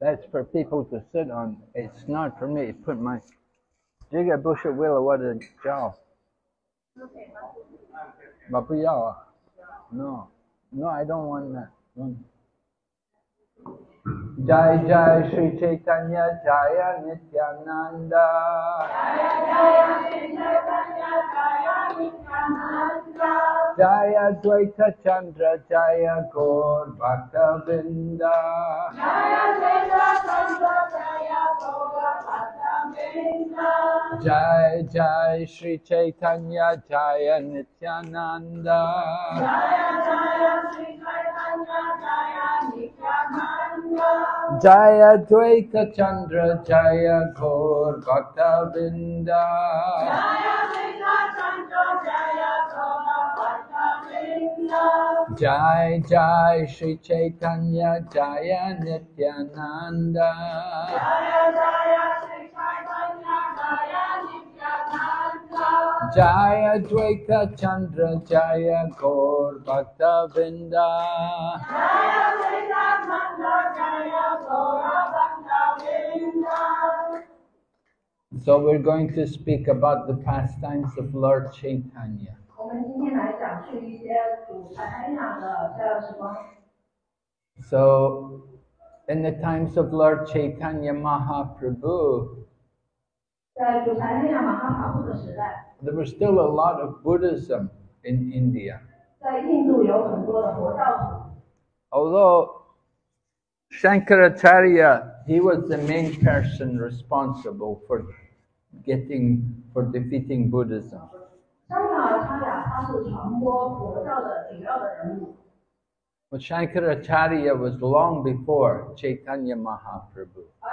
That's for people to sit on. It's not for me. Put my jigga bushel willow what a jaw. 我不要啊。 No, no, I don't want that. No. Jai Jai Chaitanya Jaya Nityananda. Jaya Dvaita Chandra Jaya Gaur Bhakta. Jai Jai Sri Chaitanya Jaya Nityananda. Jaya Dvaita Chandra Jaya Gaur Bhakta Vrinda. Jai Jai Sri Chaitanya Jaya Nityananda. Jaya Jaya Dvaita Chandra Jaya Gaur Bhakta Vrinda Jaya Dvaita Chandra Jaya Gaura Bhakta Vrinda So we're going to speak about the pastimes of Lord Chaitanya. So in the times of Lord Chaitanya Mahaprabhu, there was still a lot of Buddhism in India. Although Shankaracharya, he was the main person responsible for getting, for defeating Buddhism. But Shankaracharya was long before Chaitanya Mahaprabhu. Uh,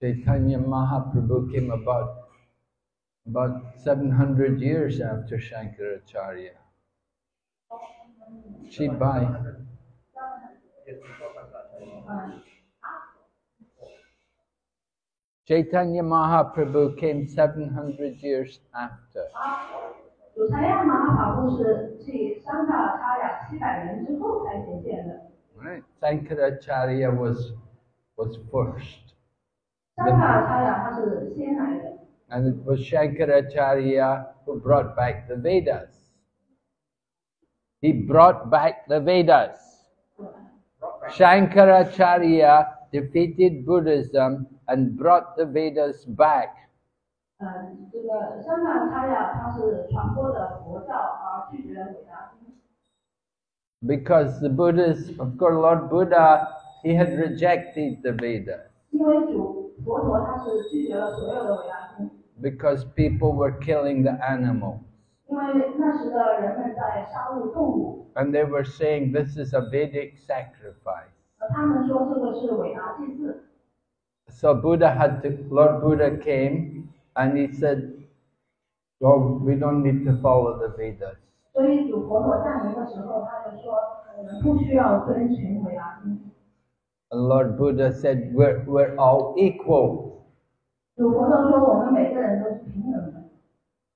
Chaitanya Mahaprabhu came about about 700 years after Shankaracharya. Chibai. Chaitanya Mahaprabhu came 700 years after. Right. Sankaracharya was, was first. The, and it was Shankaracharya who brought back the Vedas. He brought back the Vedas. Shankaracharya defeated Buddhism and brought the Vedas back. Because the Buddhas, of course, Lord Buddha, he had rejected the Vedas. Because people were killing the animals. And they were saying this is a Vedic sacrifice. So Buddha had to, Lord Buddha came and he said, Well, we don't need to follow the Vedas. 所以主佛陀降临的时候，他就说我们不需要遵循伟大经。 And Lord Buddha said, We're, we're all equal. 主佛陀说我们每个人都是平等的，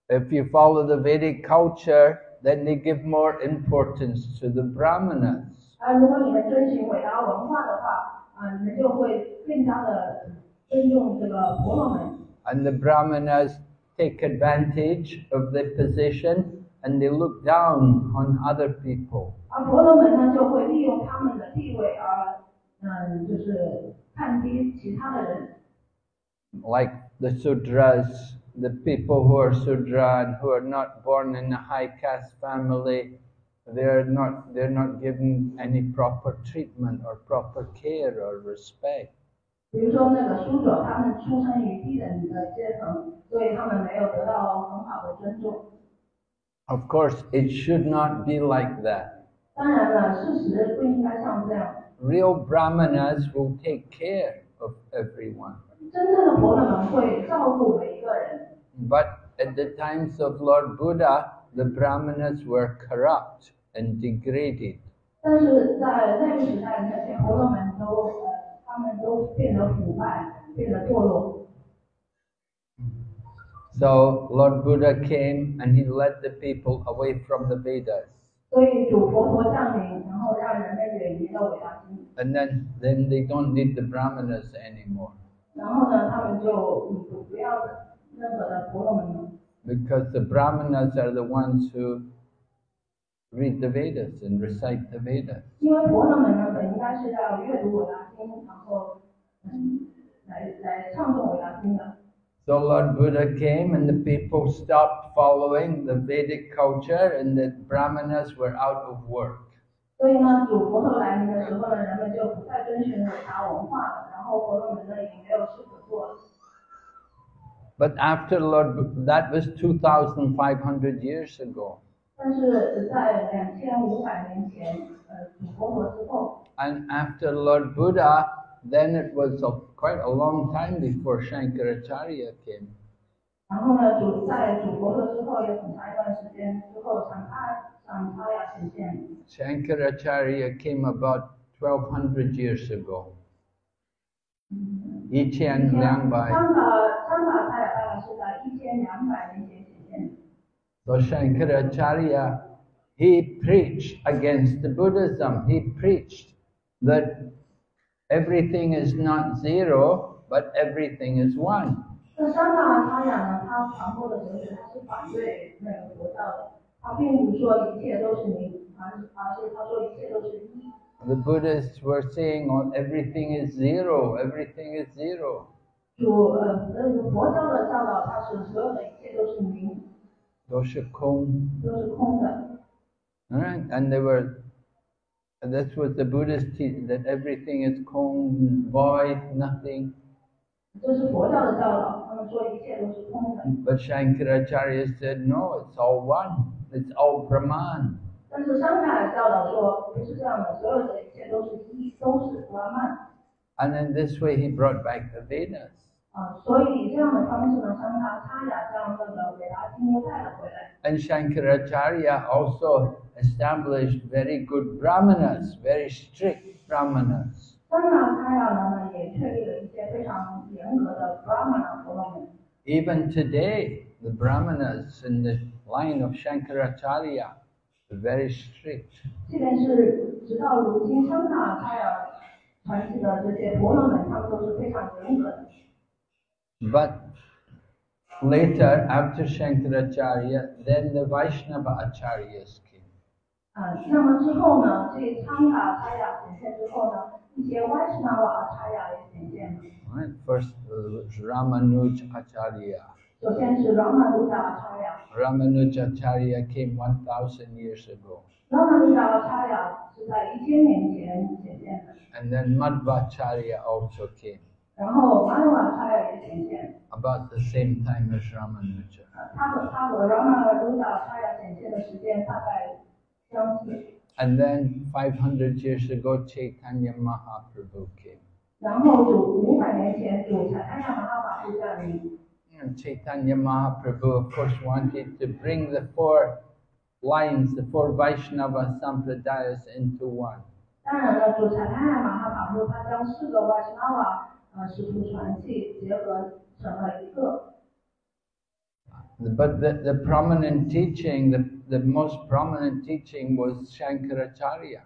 If you follow the Vedic culture, then they give more importance to the Brahmanas. 而如果你们遵循伟大文化的话， 啊，你们就会更加的尊重这个婆罗门。 And the Brahmanas take advantage of their position and they look down on other people. 而婆罗门呢，就会利用他们的地位而，嗯，就是看低其他的人。 like the Sudras, the people who are Sudra and who are not born in a high caste family, they're not, they're not given any proper treatment or proper care or respect. 比如说那个苏者，他们出生于低等的阶层，所以他们没有得到很好的尊重。 Of course, it should not be like that. 当然了，事实不应该像这样。 Real brahmanas will take care of everyone. 真正的婆罗门会照顾每一个人， But at the times of Lord Buddha, the Brahmanas were corrupt and degraded. So Lord Buddha came and he led the people away from the Vedas. And then, then they don't need the Brahmanas anymore 然后呢，他们就嗯不不要任何的婆罗门了。 because the brahmanas are the ones who read the Vedas and recite the Vedas. 因为婆罗门呢，本应该是要阅读伟大经，然后嗯，来来唱诵伟大经的。 So Lord Buddha came and the people stopped following the Vedic culture and the brahmanas were out of work. 所以呢，主佛陀来临的时候呢，人们就不再遵循伟大文化了，然后婆罗门呢也没有事可做了。 but after Lord, that was 2,500 years ago. And after Lord Buddha, then it was a, quite a long time before Shankaracharya came. Shankaracharya came about 1200 years ago. 一千两百。香法香法泰大概是在一千两百年前显现的。 So Shankaracharya, he preached against the Buddhism. He preached that everything is not zero, but everything is one. 那香法他讲呢，他传播的哲学他是反对那个佛教的，他并不说一切都是零，而是而是他说一切都是一。 the Buddhists were saying oh, everything is zero, everything is zero. Dosha And they were, that's what the Buddhists teach, that everything is Kong, void, nothing. But Shankaracharya said, no, it's all one, it's all Brahman. 但是香卡的教导说不是这样的，所有的一切都是一，都是不曼。 And in this way, he brought back the Vedas. 啊，所以以这样的方式呢，香卡他雅将那个伟大经又带了回来。 And Shankaracharya also established very good brahmanas, very strict brahmanas. 香卡他雅呢呢也确立了一些非常严格的 brahmana 婆罗门。 Even today, the brahmanas in the line of Shankaracharya are very strict. 即便是直到如今，香卡他雅传记的这些婆罗门，他们都是非常严格的。 But later, after Shankaracharya, then the Vaishnava acharyas came. 啊，那么之后呢，这香卡他雅显现之后呢，一些 Vaishnava 他雅也显现了。 Right? First uh, was Ramanuj Acharya. 首先是 Ramanuja Rujak Charya came one thousand years ago。Ramanuja Charya 是在一千年前显现的。And then Madhvacarya also came。然后 Madhvacarya 也显现。About the same time as Ramanuja。他和他和 Ramanuja Charya 显现的时间大概相似。And then five hundred years ago came Tanjya Mahaprabhu came。然后有五百年前有 Tanjya 加林。and Chaitanya Mahaprabhu, of course, wanted to bring the four lines, the four Vaishnava sampradayas into one. But the, the prominent teaching, the, the most prominent teaching was Shankaracharya.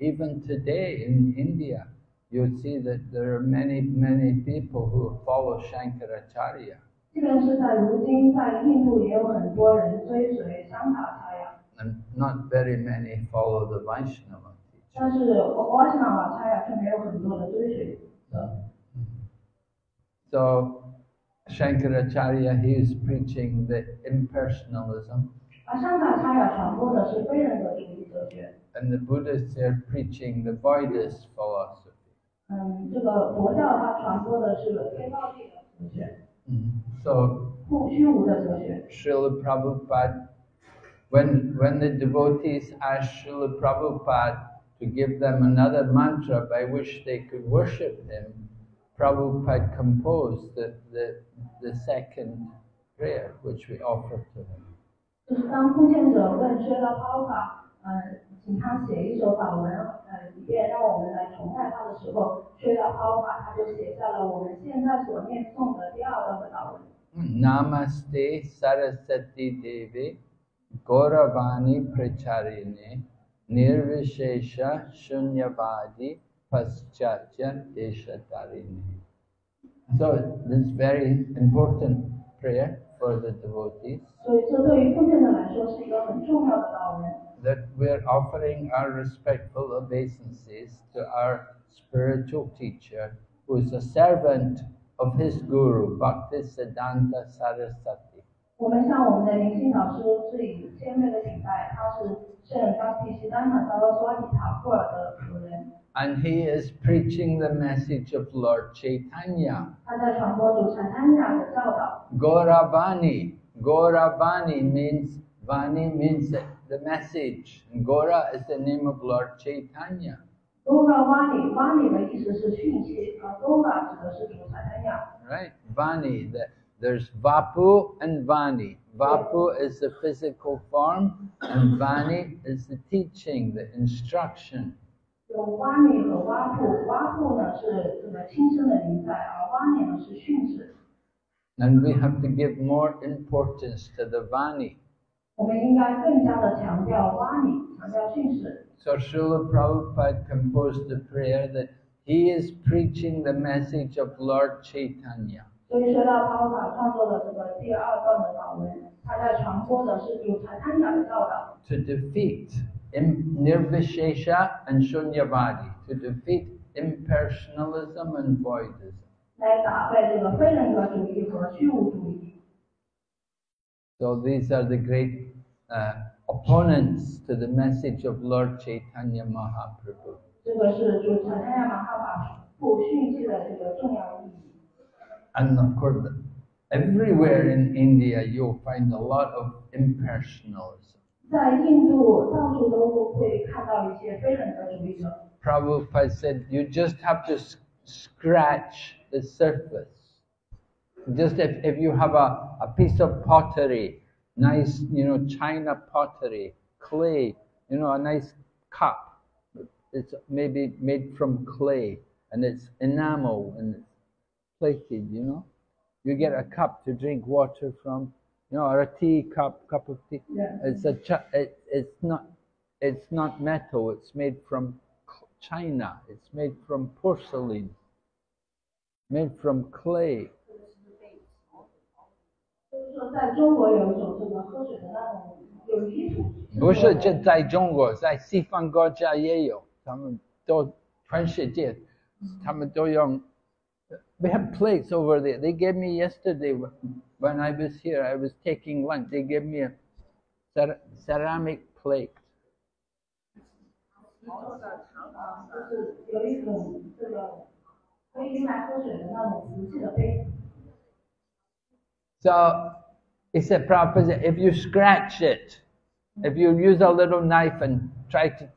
Even today in India, you'll see that there are many, many people who follow Shankaracharya. 即便是在如今，在印度也有很多人追随香卡查雅， And not very many follow the Vaishnava teaching. 但是瓦什纳马差呀却没有很多的追随者。 So Shankaracharya, he is preaching the impersonalism, 而香卡差呀传播的是非人格主义哲学。 and the Buddhists are preaching the Voidist philosophy. 嗯，这个佛教它传播的是非暴力的哲学， So 不虚无的哲学。 Srila Prabhupada, when, when the devotees asked Srila Prabhupada to give them another mantra by which they could worship him, Prabhupada composed the, the, the second prayer which we offer to him. 就是当奉献者问薛拉抛法，呃，请他写一首法文， 让我们来崇拜他的时候，薛拉抛法他就写下了我们现在所念诵的第二段的祷文。Namaste Saraswati Devi Gauravani Pracharine Nirvishesha Shunyavadi Paschatya Deshatarine. So this is very important prayer for the devotees 所以这对于奉献者来说是一个很重要的祷文。that we're offering our respectful obeisances to our spiritual teacher, who is a servant of his guru, Bhaktisiddhanta Saraswati. And he is preaching the message of Lord Chaitanya. 他在传播主禅安雅的教导。Gauravani, Gauravani means Vani means the message. And Gora is the name of Lord Chaitanya. Right, Vani. The, there's Vapu and Vani. Vapu is the physical form, and Vani is the teaching, the instruction. And we have to give more importance to the Vani. 我们应该更加的强调 Vani，强调训示。 So Srila Prabhupada composed the prayer that he is preaching the message of Lord Chaitanya. 所以说到他法创作的这个第二段的祷文，他在传播的是主禅丹雅的教导。 to defeat im- nirvishesha and shunyavadi, to defeat impersonalism and voidism. 来打败这个非人格主义和虚无主义。 So these are the great uh, opponents to the message of Lord Chaitanya Mahaprabhu. And of course, everywhere in India you'll find a lot of impersonalism. Prabhupada said, you just have to scratch the surface. Just if, if you have a, a piece of pottery, nice, you know, china pottery, clay, you know, a nice cup. It's maybe made from clay and it's enamel and it's plated, you know. You get a cup to drink water from, you know, or a tea cup, cup of tea. Yeah. It's a ch- it, it's not it's not metal. It's made from china. It's made from porcelain. Made from clay. 就是说，在中国有一种这个喝水的那种有泥土。不是就在中国，在西方国家也有，他们都全世界，他们都用。We have plates over there. They gave me yesterday wh- when I was here. I was taking lunch. They gave me a cer- ceramic plate. 啊，就是有一种这个可以用来喝水的那种瓷器的杯。 So he said, Prabhupada, if you scratch it, if you use a little knife and try to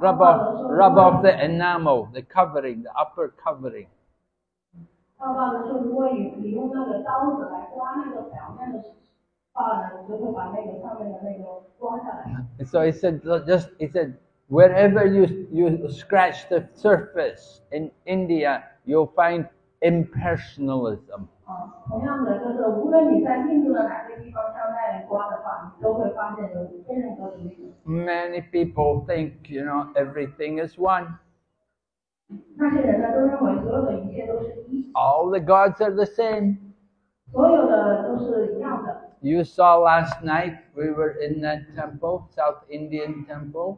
rub off, rub off the enamel, the covering, the upper covering. So he said, just he said, wherever you you scratch the surface in India, you'll find impersonalism. 啊，同样的，就是无论你在印度的哪个地方向那里刮的话，你都会发现有非人格主义者。 Many people think, you know, everything is one. 那些人呢，都认为所有的一切都是一， All the gods are the same. 所有的都是一样的。 You saw last night we were in that temple, South Indian temple.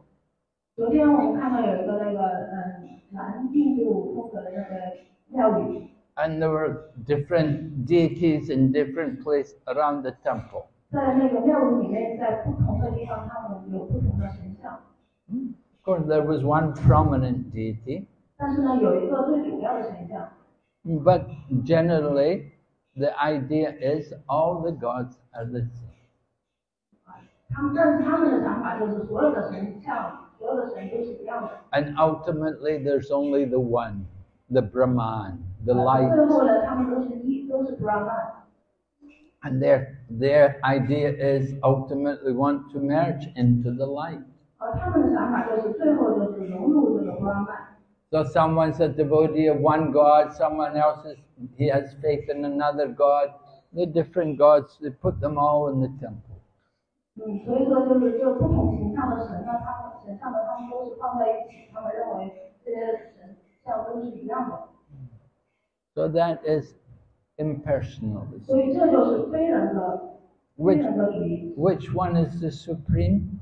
昨天我们看到有一个那个嗯南印度风格的那个庙宇， and there were different deities in different places around the temple. 在那个庙宇里面，在不同的地方，他们有不同的神像。 Of course, there was one prominent deity, 但是呢，有一个最主要的神像， but generally, the idea is all the gods are the same. 他们但是他们的想法就是所有的神像，所有的神都是一样的。 And ultimately, there's only the one, the Brahman, the 呃 light. 最后呢，他们都是一，都是 Brahman。 And their, their idea is ultimately want to merge into the light. 呃，他们的想法就是最后就是融入这个 Brahman。 So someone's a devotee of one god, someone else is, he has faith in another god. The different gods, they put them all in the temple. 嗯，所以说就是就不同形象的神呢，他们神像呢，他们都是放在一起，他们认为这些神像都是一样的， so that is impersonalism. Which, which one is the supreme?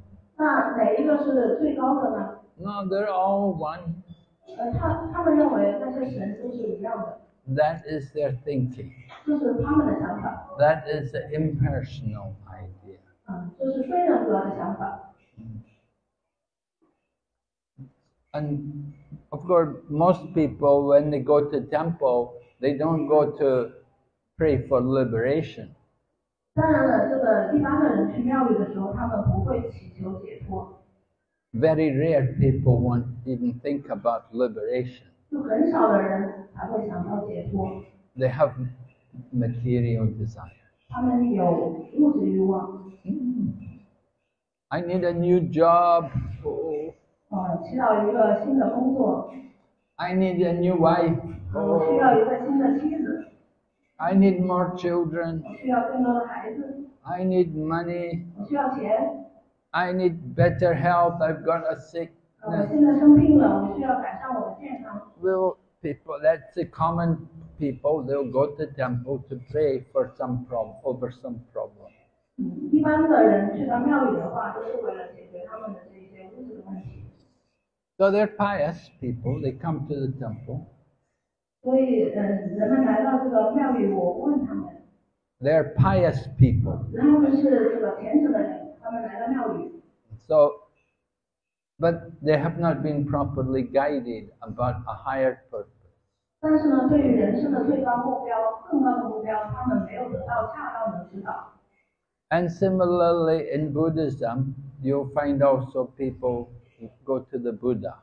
No, they're all one. That is their thinking. That is the impersonal idea. And of course, most people, when they go to temple, they don't go to pray for liberation. 当然了，这个一般的人去庙里的时候，他们不会祈求解脱， Very rare people won't even think about liberation. 就很少的人才会想到解脱， They have material desire. 他们有物质欲望。 I need a new job. Oh, 呃，祈祷一个新的工作， I need a new wife. I need more children. I need money. I need better health. I've got a sickness. Will people, that's the common people, they'll go to temple to pray for some problem, over some problem. Mm -hmm. So they're pious people, they come to the temple. They're pious people. So, but they have not been properly guided about a higher purpose. And similarly, in Buddhism, you'll find also people go to the Buddha.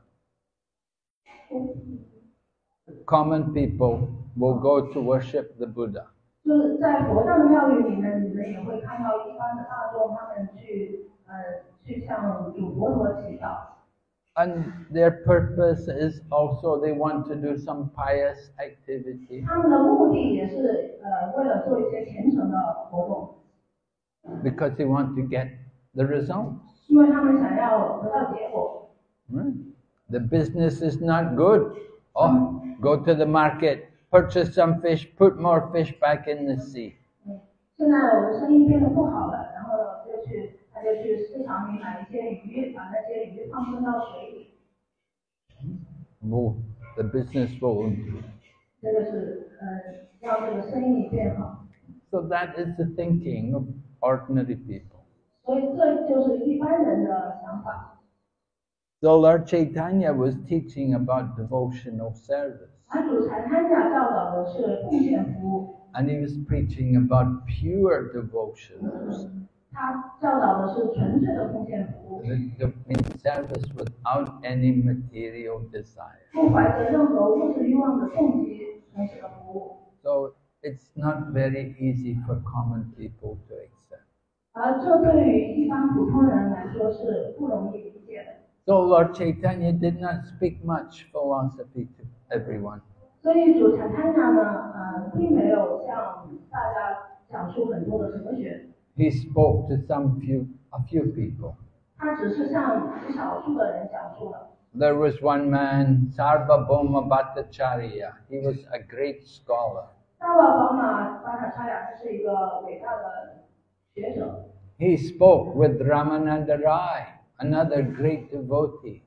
Common people will go to worship the Buddha. 就是在佛教的庙宇里面，你们也会看到一般的大众，他们去呃去向主佛陀祈祷。 And their purpose is also they want to do some pious activity 他们的目的也是呃为了做一些虔诚的活动， because they want to get the results. The business is not good. Oh, mm. go to the market, purchase some fish, put more fish back in the sea. Mm. Move. The business will improve. So that is the thinking of ordinary people. 所以这就是一般人的想法。 So Lord Chaitanya was teaching about devotional service. 而主禅参加教导的是奉献服务， And he was preaching about pure devotion. 他教导的是纯粹的奉献服务， The, the, in service without any material desire. 不怀着任何物质欲望的动机从事的服务。 So it's not very easy for common people to accept. 而这对于一般普通人来说是不容易理解的。 So Lord Chaitanya did not speak much philosophy to everyone. 所以主禅参加呢，呃，并没有向大家讲述很多的哲学， He spoke to some few, a few people. 他只是向极少数的人讲述了。 There was one man, Sarvabhauma Bhattacharya. He was a great scholar. 大瓦宝马巴塔查雅他是一个伟大的学者， he spoke with Ramananda Rai, another great devotee.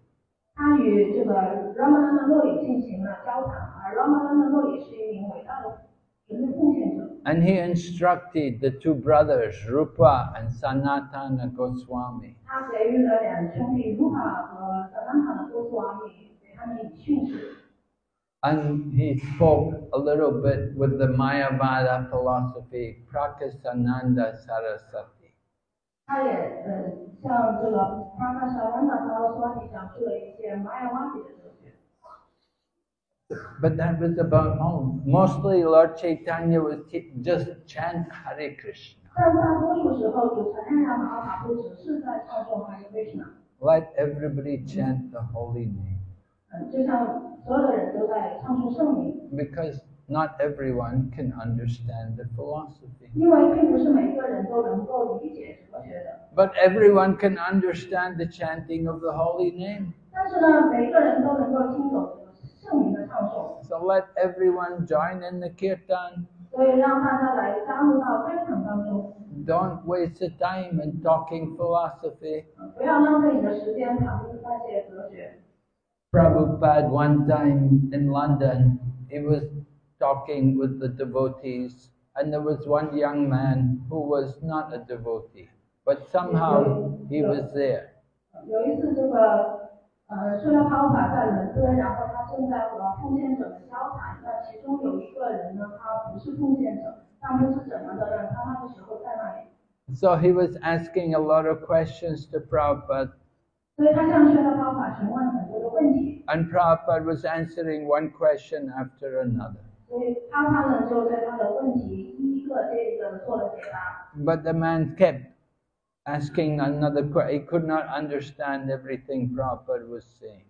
And he instructed the two brothers, Rupa and Sanatana Goswami. And he spoke a little bit with the Mayavada philosophy, Prakasananda Sarasvati. But that was about home. Mostly Lord Chaitanya was just chant Hare Krishna. Let everybody chant the holy name. Because not everyone can understand the philosophy. But everyone can understand the chanting of the holy name. So let everyone join in the kirtan. Don't waste the time in talking philosophy. Prabhupada one time in London, he was talking with the devotees, and there was one young man who was not a devotee, but somehow he was there. 有一次，这个呃，释迦帕法在伦敦，然后他正在和奉献者们交谈。那其中有一个人呢，他不是奉献者，但不知怎么的呢，他那个时候在那里， So he was asking a lot of questions to Prabhupada, and Prabhupada was answering one question after another. But the man kept asking another question. He could not understand everything Prabhupada was saying.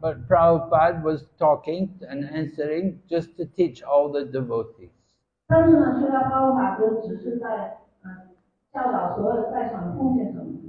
But Prabhupada was talking and answering just to teach all the devotees. 但是呢，释迦帕法就只是在嗯教导所有的在场的奉献者们。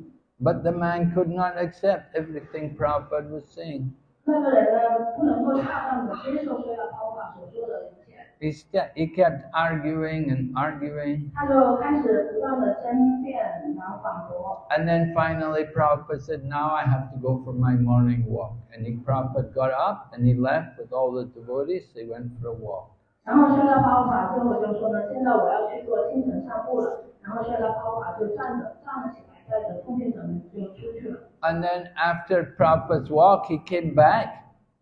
But the man could not accept everything Prabhupada was saying. 那个人呢，不能够恰当的接受释迦帕法所说的一切， He, st- he kept arguing and arguing. 他就开始不断的争辩，然后反驳。 And then finally Prabhupada said, now I have to go for my morning walk. And he, Prabhupada got up and he left with all the devotees. They went for a walk. 然后释迦帕法最后就说呢，现在我要去做清晨散步了。然后释迦帕法就站着站了起来，带着奉献者们就出去了。 And then after Prabhupada's walk, he came back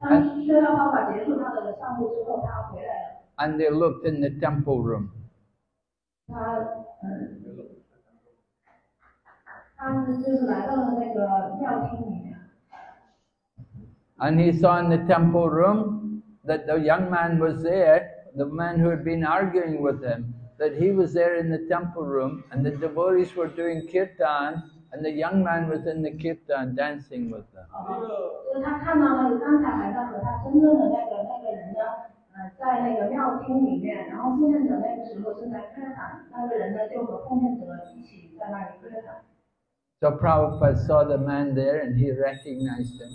当释迦帕法结束他的散步之后，他回来了， and they looked in the temple room. 他嗯，他就是来到了那个庙厅里面。 And he saw in the temple room that the young man was there, the man who had been arguing with him, that he was there in the temple room and the devotees were doing kirtan and the young man was in the kirtan dancing with them. 哦，就是他看到那个刚才来到和他真正的那个那个人呢，呃，在那个庙厅里面，然后奉献者那个时候正在歌坛，那个人呢就和奉献者一起在那里歌坛。 So Prabhupada saw the man there and he recognized him.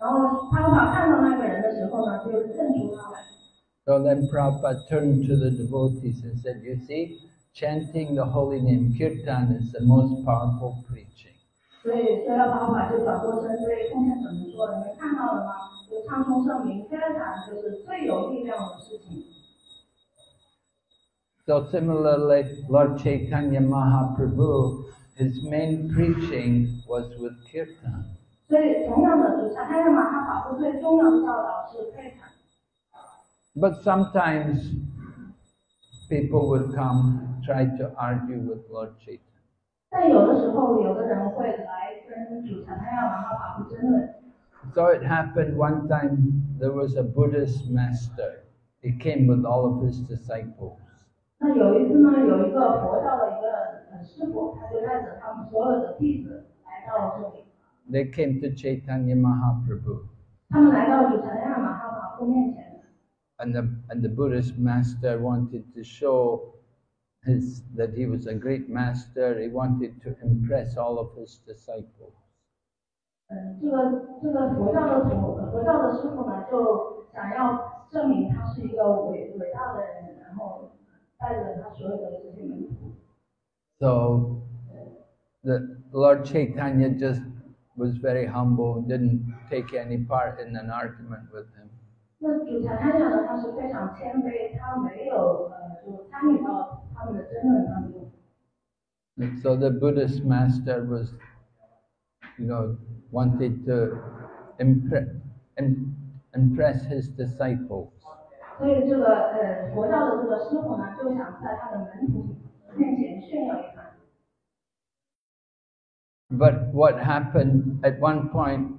然后他法看到那个人的时候呢，就认出他来。 So then Prabhupada turned to the devotees and said, You see, chanting the holy name kirtan is the most powerful preaching. 所以虽然法法就转过身对奉献者们说：“你们看到了吗？就唱诵圣名歌坛就是最有力量的事情。” So similarly, Lord Chaitanya Mahaprabhu, his main preaching was with kirtan. 所以同样的，主禅太马哈法布最重要的教导是歌坛。 But sometimes people would come, try to argue with Lord Chaitanya. 但有的时候，有的人会来跟主禅太马哈法布争论。 So it happened one time there was a Buddhist master. He came with all of his disciples. 那有一次呢，有一个佛教的一个呃师傅，他就带着他们所有的弟子来到这里。 They came to Chaitanya Mahaprabhu. 他们来到主禅太马哈法布面前， And the, and the Buddhist master wanted to show his, that he was a great master. He wanted to impress all of his disciples. 嗯，这个这个佛教的主佛教的师傅呢，就想要证明他是一个伟伟大的人，然后带着他所有的这些门徒。 So the Lord Chaitanya just was very humble, didn't take any part in an argument with him. 那主禅他讲呢，他是非常谦卑，他没有呃就参与到他们的争论当中。 And so the Buddhist master was, you know, wanted to impre- im- impress his disciples. 所以这个呃佛教的这个师傅呢，就想在他的门徒面前炫耀一番。 But what happened at one point,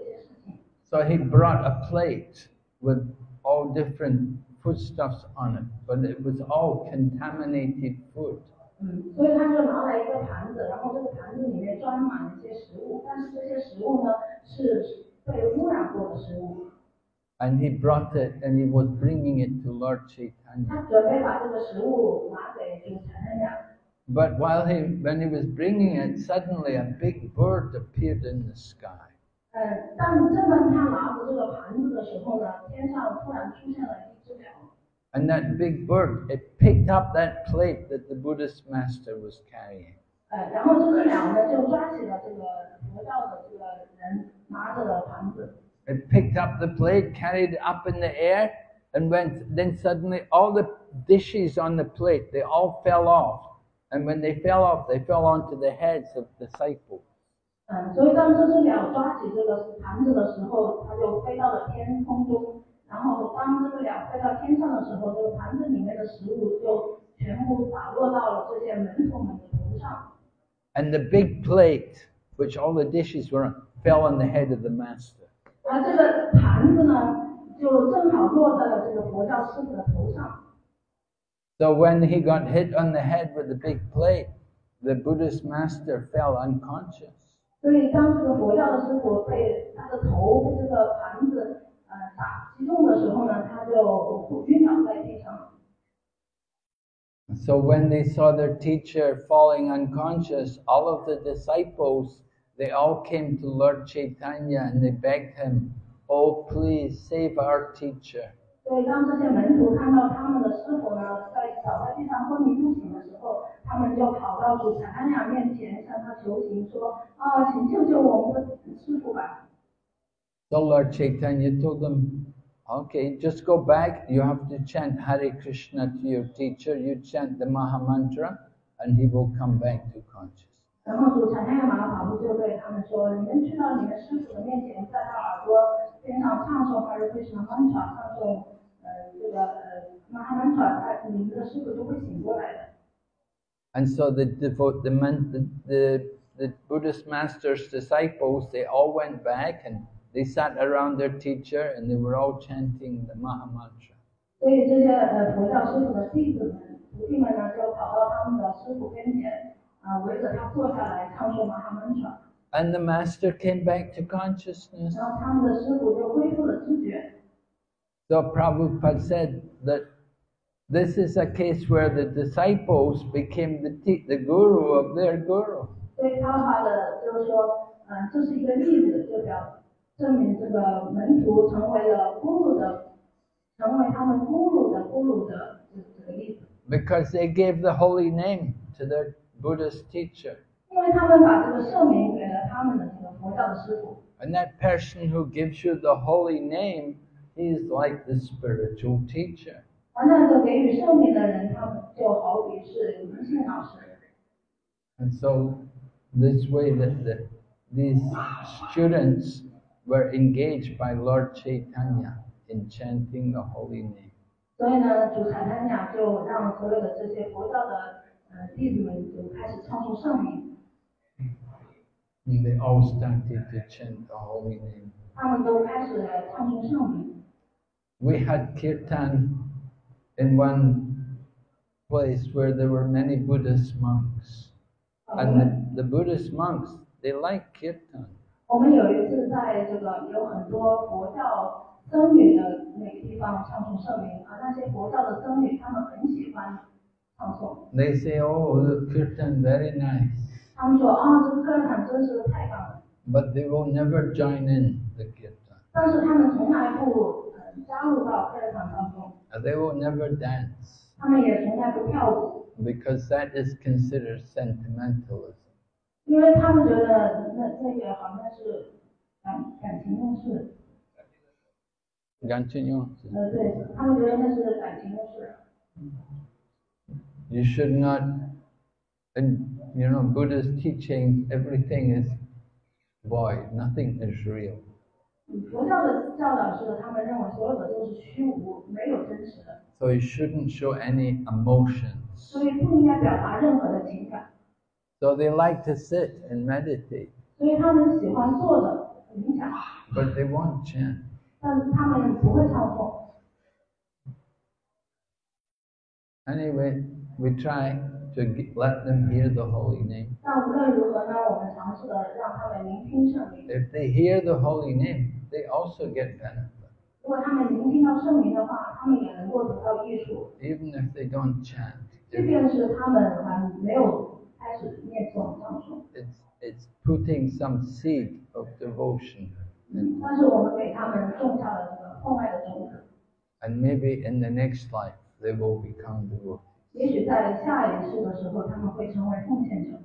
So he brought a plate with all different foodstuffs on it, but it was all contaminated food. 嗯，所以他就拿来一个盘子，然后这个盘子里面装满了一些食物，但是这些食物呢是被污染过的食物。 And he brought it and he was bringing it to Lord Chaitanya. 他准备把这个食物拿给主禅他呀， But while he, when he was bringing it, suddenly a big bird appeared in the sky. 呃，当正当他拿着这个盘子的时候呢，天上突然出现了一只鸟。 And that big bird, it picked up that plate that the Buddhist master was carrying. 呃，然后这只鸟呢就抓起了这个佛教的这个人拿着的盘子， It picked up the plate, carried it up in the air, and went, then suddenly all the dishes on the plate, they all fell off. And when they fell off, they fell onto the heads of disciples. 嗯，所以当这只鸟抓起这个盘子的时候，它就飞到了天空中。然后当这个鸟飞到天上的时候，这个盘子里面的食物就全部洒落到了这些门徒们的头上。 And the big plate, which all the dishes were on, fell on the head of the master. 而这个盘子呢，就正好落在了这个佛教师傅的头上。 So when he got hit on the head with the big plate, the Buddhist master fell unconscious. 所以当这个佛教的师傅被他的头被这个盘子呃打击中的时候呢，他就晕倒在地上。 So when they saw their teacher falling unconscious, all of the disciples, they all came to Lord Chaitanya and they begged him, Oh, please save our teacher. 所以当这些门徒看到他们的师傅呢在倒在地上昏迷不醒的时候， 他们就跑到主禅安雅面前向他求情说：“啊，请救救我们的师傅吧！” So Lord Chaitanya told them, Okay, just go back. You have to chant Hare Krishna to your teacher. You chant the Maha Mantra, and he will come back to consciousness. 然后主禅安雅马尔法布就对他们说：“你们去到你们师傅的面前，在他耳朵边上唱诵 Hare Krishna mantra，唱诵呃这个呃 Maha mantra，他你们的师傅就会醒过来的。” And so the devote, the, man, the, the, the Buddhist master's disciples, they all went back and they sat around their teacher and they were all chanting the Maha Mantra. 所以这些呃佛教师傅的弟子们、徒弟们呢，就跑到他们的师傅跟前，啊、围着他坐下来唱诵玛哈曼传， And the master came back to consciousness. 然后他们的师傅就恢复了知觉。 So Prabhupada said that this is a case where the disciples became the, te- the guru of their guru. 所以他话的就是说，嗯、这是一个例子，就表证明这个门徒成为了咕噜的，成为他们咕噜的咕噜的这这个例子， Because they gave the holy name to their Buddhist teacher. 因为他们把这个圣名给了他们的这个佛教的师傅。 And that person who gives you the holy name, he's like the spiritual teacher. 而那个给予圣名的人，他们就好比是灵性老师。 And so, this way that the, these students were engaged by Lord Chaitanya in chanting the holy name. 所以呢，主禅丹讲就让所有的这些佛教的呃弟子们就开始唱诵圣名， And they all started to chant the holy name. 他们都开始唱诵圣名。 We had kirtan in one place where there were many Buddhist monks. 呃我 And 们 the, the Buddhist monks, they like kirtan. 我们有一次在这个有很多佛教僧侣的那个地方唱诵圣名，而那些佛教的僧侣他们很喜欢唱诵， They say, oh, the kirtan very nice. 他们说啊这个歌坛真是太棒了， But they will never join in the kirtan. 但是他们从来不 they will never dance. Because that is considered sentimentalism. You should not, and you know, Buddha's teaching, everything is void, nothing is real. 佛教的教导是，他们认为所有的都是虚无，没有真实的， So you shouldn't show any emotions. 所以不应该表达任何的情感。 So they like to sit and meditate, 所以他们喜欢坐着冥想， but they won't chant. 但是他们不会唱诵。 Anyway, we try to get, let them hear the holy name. 但无论如何呢，我们尝试的让他们聆听圣名。 If they hear the holy name, they also get benefit, 如果他们聆听到圣名的话，他们也能够得到益处。 even if they don't chant. 即便是他们还没有开始念诵唱诵， It's, it's putting some seed of devotion. 但是我们给他们种下了这个厚爱的种子。 And maybe in the next life, they will become devotees. 也许在下一世的时候，他们会成为奉献者。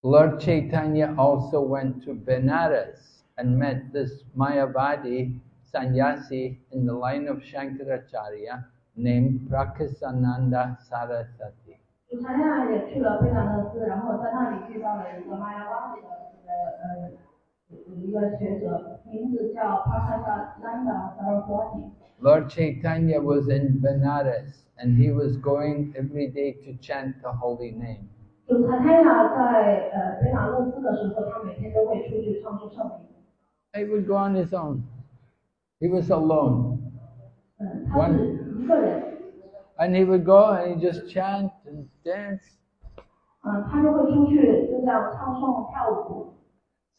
Lord Chaitanya also went to Benares and met this Mayavadi sannyasi in the line of Shankaracharya named Prakasananda Sarasvati. Lord Chaitanya was in Benares and he was going every day to chant the holy name he would go on his own. He was alone. One, and he would go and he just chant and dance. Uh,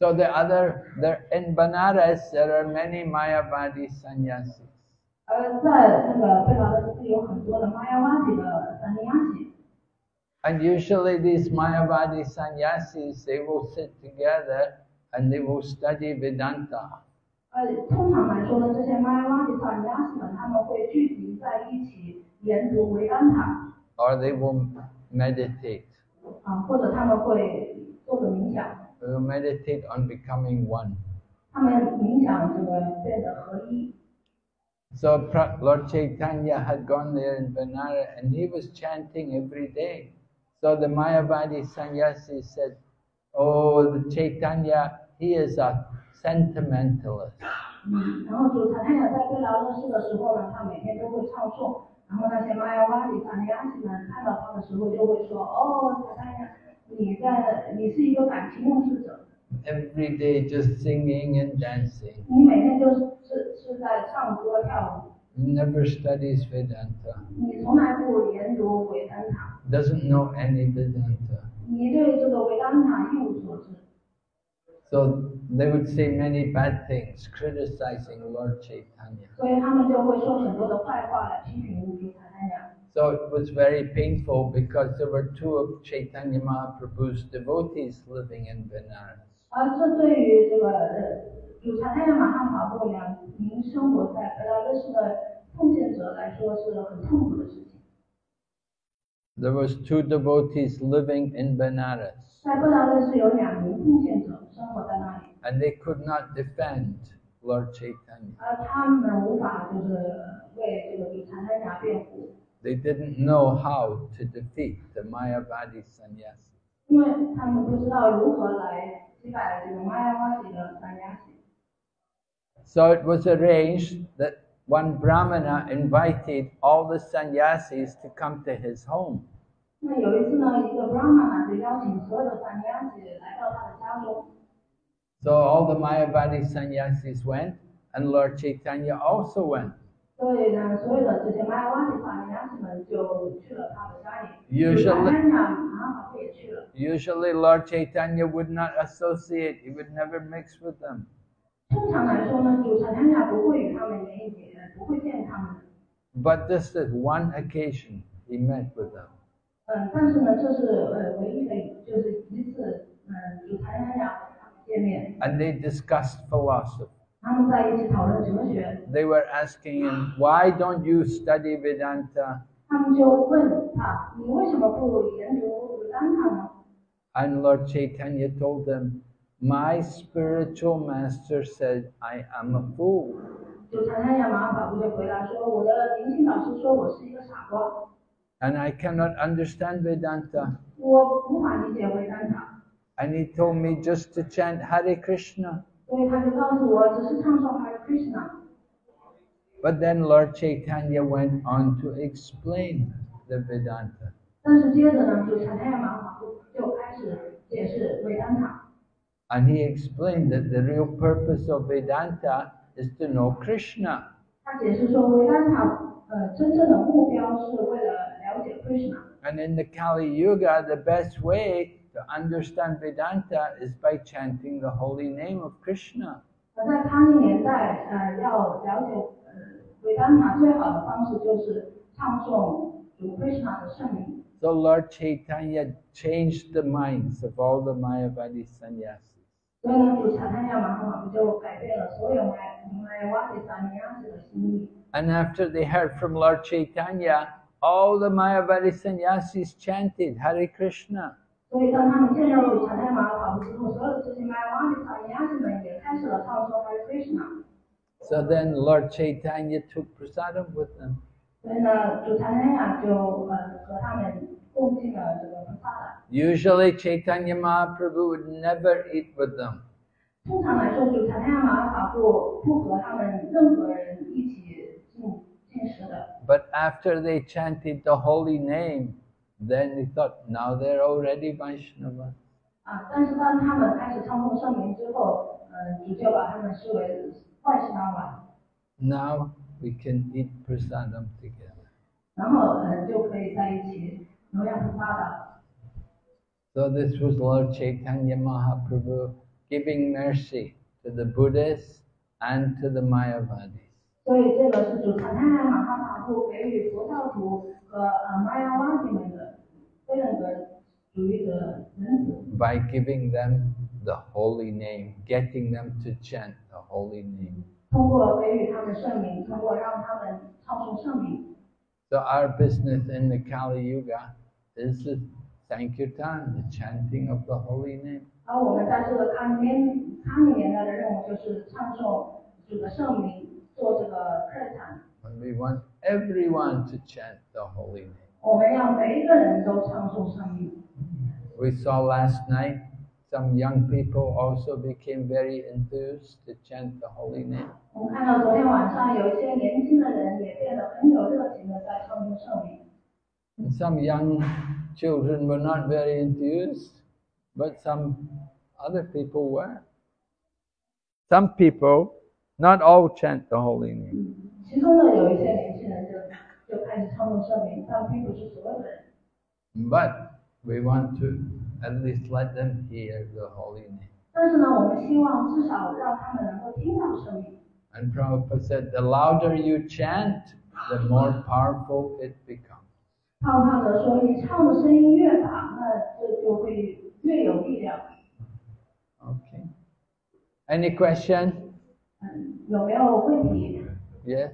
so the other, there in Banaras, there are many Mayavadi sannyasis. And usually these Mayavadi sannyasis, they will sit together and they will study Vedanta. 呃，通常来说呢，这些玛雅瓦蒂萨尼亚西们他们会聚集在一起研读维丹塔， or they will meditate. 啊，或者他们会做个冥想， They will meditate on becoming one. 他们冥想这个变得合一。 So Pra- Lord Chaitanya had gone there in Benares and he was chanting every day. So the Mayavadi sannyasi said, Oh, the Chaitanya, he is a sentimentalist. 然后主裁判员在跟劳伦斯的时候呢他每天都会唱诵然后那些妈呀哇里的呀西们看到他的时候就会说哦小太阳你在你是一个感情用事者。Everyday just singing and dancing. 你每天就是是在唱歌跳舞。Never studies with anta 你从来不研读韦丹塔。Doesn't know any big data 你对这个韦丹塔一无所知。So they would say many bad things, criticizing Lord Chaitanya. So it was very painful because there were two of Chaitanya Mahaprabhu's devotees living in Benares. There was two devotees living in Benares. 在布达勒市有两名奉献者生活在那里， and they could not defend Lord Chaitanya. 而他们无法就是为这个主禅太阳辩护， They didn't know how to defeat the Mayavadi sannyasi. 因为他们不知道如何来击败这个玛雅瓦底的三亚西。 So it was arranged that one Brahmana invited all the sannyasis to come to his home. 那有一次呢，一个 Brahmana 就邀请所有的三亚西来到他的家中。 so all the Mayavadi sannyasis went, and Lord Chaitanya also went. Usually, usually Lord Chaitanya would not associate, he would never mix with them. But this is one occasion he met with them. Uh, 但是呢，这是呃唯一的，就是一次，嗯，主参加和他们见面， And they discussed philosophy. 他们在一起讨论哲学， They were asking him, Why don't you study Vedanta? 他们就问他，你为什么不研读维丹塔呢？ And Lord Chaitanya told them, My spiritual master said, I am a fool. 主参加马法布就回答说，我的灵性导师说我是一个傻瓜， And I cannot understand Vedanta. 我无法理解维丹塔， And he told me just to chant Hare Krishna. But then Lord Chaitanya went on to explain the Vedanta. And he explained that the real purpose of Vedanta is to know Krishna. And in the Kali Yuga, the best way to understand Vedanta is by chanting the holy name of Krishna. 而在他那年代，呃，要了解呃维丹塔最好的方式就是唱诵主 Krishna 的圣名。 So Lord Chaitanya changed the minds of all the Mayavadi sannyasis. 所以呢，主查他亚马哈马布就改变了所有麦麦瓦蒂萨尼亚斯的心意。 And after they heard from Lord Chaitanya, all the Mayavadi sannyasis chanted Hare Krishna. 所以当他们见到主查他亚马哈马布之后，所有的这些麦瓦蒂萨尼亚斯们也开始了唱诵 Hare Krishna。 So then Lord Chaitanya took prasadam with them. 所以呢，主查他亚就呃和他们共进了这个菩萨的。 Usually Chaitanya Mahaprabhu would never eat with them. 通常来说，主查他亚马哈布不和他们任何人一起进进食的。 But after they chanted the holy name, then they thought, now they're already Vaishnava. 啊，但是当他们开始唱诵圣名之后，呃，主就把他们视为外星拉瓦， Now we can eat prasadam together. 然后呃就可以在一起荣耀菩萨的。 So this was Lord Chaitanya Mahaprabhu giving mercy to the Buddhists and to the Mayavadis. 所以这个是主查太亚马哈法布给予佛教徒和呃玛雅瓦蒂们 by giving them the holy name, getting them to chant the holy name. So our business in the Kali Yuga is the Sankirtan, the chanting of the holy name. And we want everyone to chant the holy name. 我们要每一个人都唱诵圣名。 We saw last night some young people also became very enthused to chant the holy name. 我们看到昨天晚上有一些年轻的人也变得很有热情的在唱诵圣名， And some young children were not very enthused, but some other people were. Some people, not all chant the holy name. 其中呢有一些年轻人 就就开始唱诵圣名，但并不是所有的人。 But we want to at least let them hear the holy name. 但是呢，我们希望至少让他们能够听到圣名。 And Prabhupada said, the louder you chant, the more powerful it becomes. 泡泡的说，你唱的声音越大，那这就会越有力量。 Okay. Any question? 嗯，有没有问题？ Yes?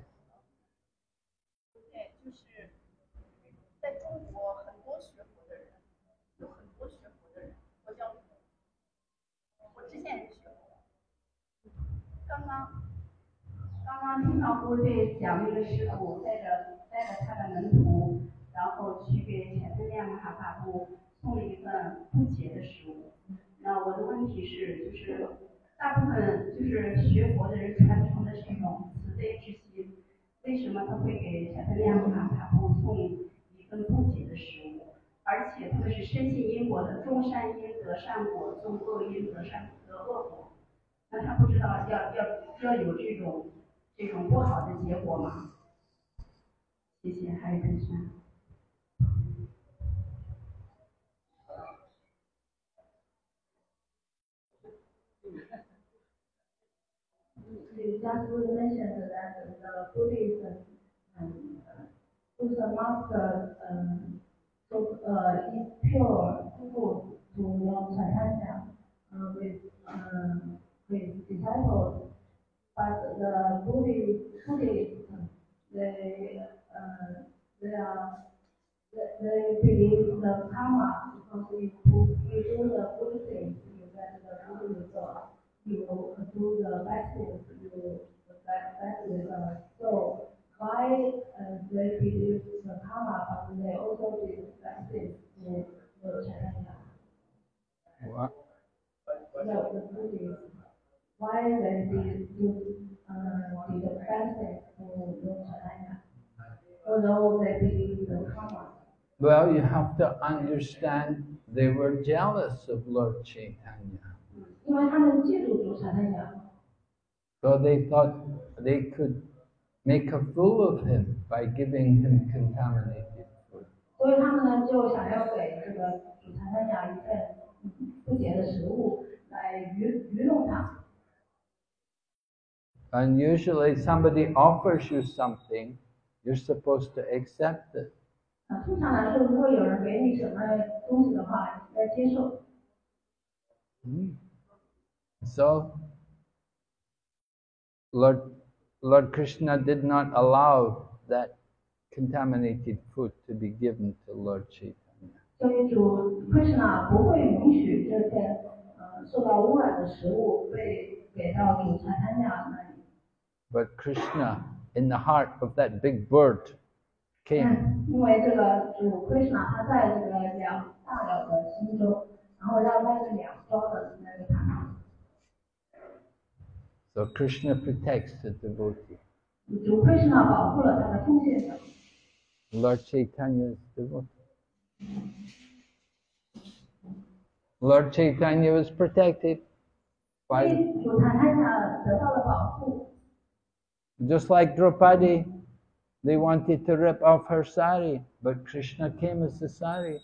刚刚刚刚听到郭队讲那个师傅带着带着他的门徒，然后去给钱德亮马法布送了一份不洁的食物。那我的问题是，就是大部分就是学佛的人传承的是一种慈悲之心，为什么他会给钱德亮马法布送一份不洁的食物？而且他们是深信因果的，种善因得善果，种恶因得善得恶果。那他不知道要要要有这种这种不好的结果吗？谢谢，还有更深。You just mentioned that the Buddhism um, Buddha master um, so, uh, eat pure food to Lord Chaitanya uh, with um, his disciples, but the Buddhist, Buddhists they uh, they are they, they believe the karma because if you you do the good things, you get the good result. You do the bad things, you get bad result. So why uh, they believe the karma, but they also do bad things to the Chaitanya? What? The, the Buddhists, why they did in uh, the practice for Lord Chaitanya, although they believe the karma. Well, you have to understand they were jealous of Lord Chaitanya. So they thought they could make a fool of him by giving him contaminated food. And usually somebody offers you something, you're supposed to accept it. 啊，通常来说，如果有人给你什么东西的话，你要接受。 Hmm. So, Lord, Lord Krishna did not allow that contaminated food to be given to Lord Chaitanya. 所以主 Krishna 不会允许这份呃受到污染的食物被给到主产生雅那里。 but Krishna, in the heart of that big bird, came. So Krishna protects the devotee. Lord Chaitanya's devotee. Lord Chaitanya was protected by. just like Draupadi, they wanted to rip off her sari, but Krishna came as the sari.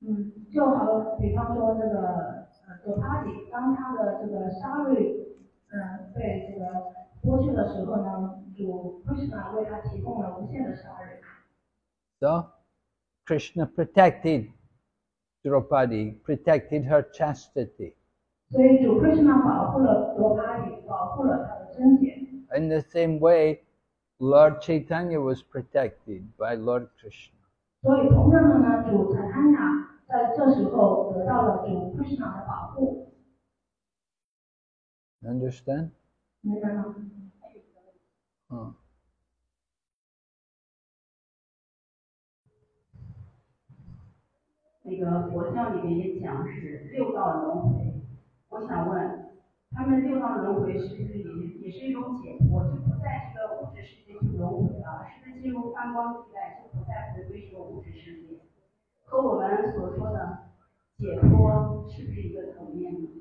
嗯，就好比方说这个呃，葛帕里，当他的这个沙律，嗯、被这个剥去的时候呢，主 Krishna 为他提供了无限的沙律， So Krishna protected Draupadi, protected her chastity. 所以主 Krishna 保护了葛帕里，保护了他的贞洁。 in the same way, Lord Chaitanya was protected by Lord Krishna. Understand? Huh. 他们六道轮回是不是也也是一种解脱，就不在这个物质世界去轮回了，是不是进入发光地带就不再回归这个物质世界？和我们所说的解脱是不是一个层面呢？